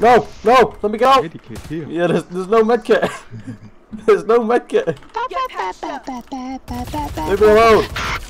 No, no, let me go. out. Medikit here. Yeah, there's, there's no medkit. there's no medkit. Get patched up. Leave me alone.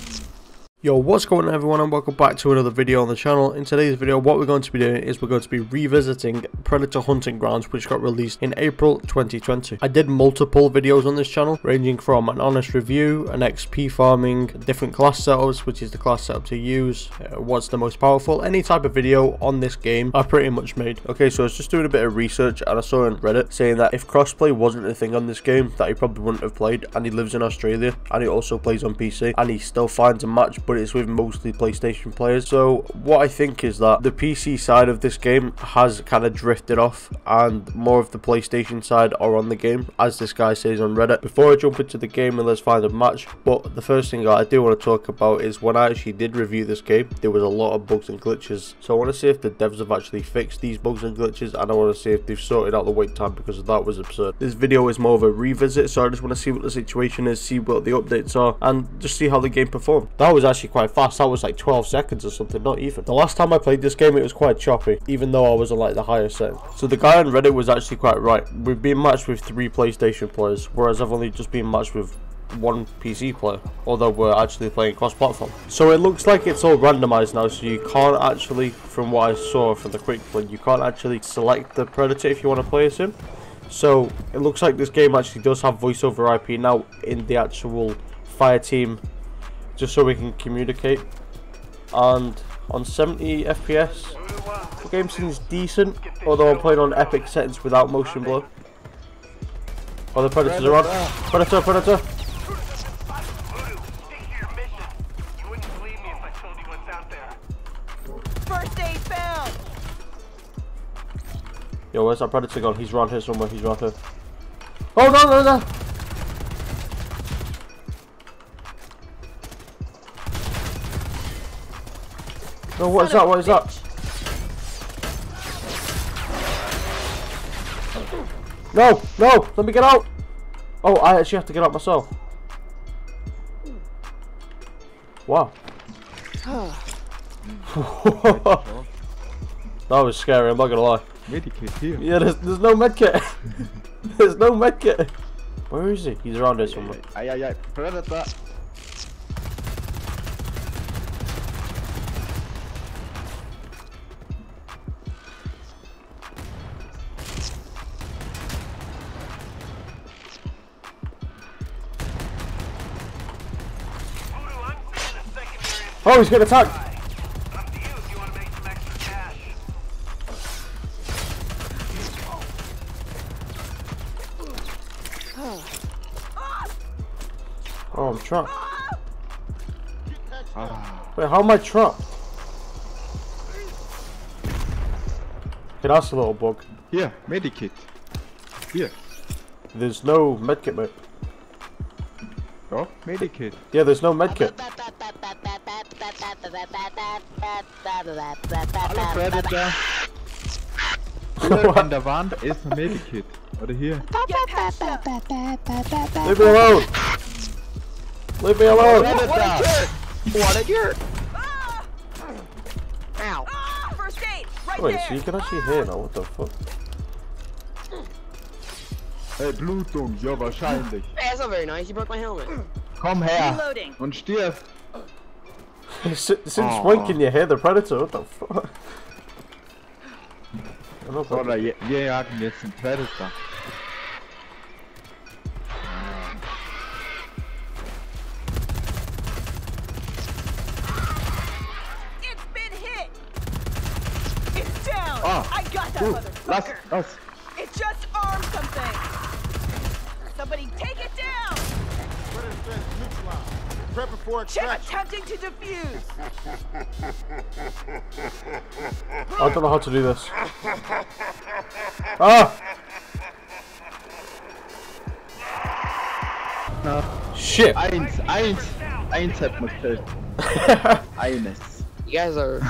Yo, what's going on everyone and welcome back to another video on the channel. In today's video, what we're going to be doing is we're going to be revisiting Predator Hunting Grounds, which got released in April 2020. I did multiple videos on this channel, ranging from an honest review, an XP farming, different class setups, which is the class setup to use, uh, what's the most powerful, any type of video on this game I pretty much made. Okay, so I was just doing a bit of research and I saw on Reddit saying that if crossplay wasn't a thing on this game, that he probably wouldn't have played, and he lives in Australia, and he also plays on PC, and he still finds a match, but it's with mostly PlayStation players. So what I think is that the PC side of this game has kind of drifted off and more of the PlayStation side are on the game, as this guy says on Reddit. Before I jump into the game and let's find a match, but the first thing I do want to talk about is when I actually did review this game, there was a lot of bugs and glitches. So I want to see if the devs have actually fixed these bugs and glitches and I want to see if they've sorted out the wait time because that was absurd. This video is more of a revisit, so I just want to see what the situation is, see what the updates are, and just see how the game performed. That was actually quite fast. That was like 12 seconds or something, not even. The last time I played this game, it was quite choppy, even though I was on like the higher setting. So the guy on Reddit was actually quite right. We've been matched with three PlayStation players, whereas I've only just been matched with one PC player, although we're actually playing cross-platform. So it looks like it's all randomized now, so you can't actually, from what I saw from the quick play, you can't actually select the Predator if you want to play as him. So it looks like this game actually does have voice over IP now in the actual fire team just so we can communicate. And on 70 FPS, the game seems decent, although I'm playing on epic settings without motion blur. Oh, the predators are on. Predator, predator. First aid found. Yo, where's that predator gone? He's around here somewhere. He's around here. Oh no, no, no! No, what is that? What is that? No, no, let me get out. Oh, I actually have to get out myself. Wow. that was scary, I'm not gonna lie. Medikit here. Yeah, there's, there's no medkit. there's no medkit. Where is he? He's around here somewhere. Ay, ay, ay. Predator. Oh, he's getting attacked. Oh, I'm trapped. Wait, how am I trapped? Okay, that's a little bug. here, Medikit. Here. There's no medkit, mate. Oh, Medikit. Yeah, there's no medkit. Hallo Predator. Hier an der Wand ist ein Medikit. Oder hier. Leave me alone. Leave me alone. Predator! What a jerk! Ow. First aid. Right Wait, there. so you can actually hear now? What the fuck? Hey, Blutung, ja wahrscheinlich. Hey, that's not very nice. You broke my helmet. Komm her Reloading. und stirb. Since Aw. when can you hear the predator? What the fuck? I don't know, Oder wir wir jagen jetzt den Predator. It's been hit. It's down. Ah, I got that Du, lass, motherfucker. lass. It just armed something. Somebody take it down. Prepping for Chip attempting to defuse. I don't know how to do this. Ah! No. Shit! Eins, eins, eins hat man gekillt. Eines. You guys are.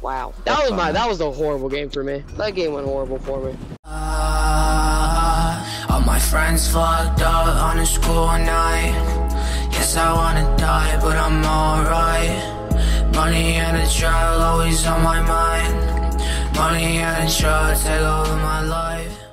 wow. That was my. That was a horrible game for me. That game went horrible for me. Uh, all my friends fucked up on a school night. Yes, I wanna die, but I'm alright. Money and the drug always on my mind. Money and drugs take over my life.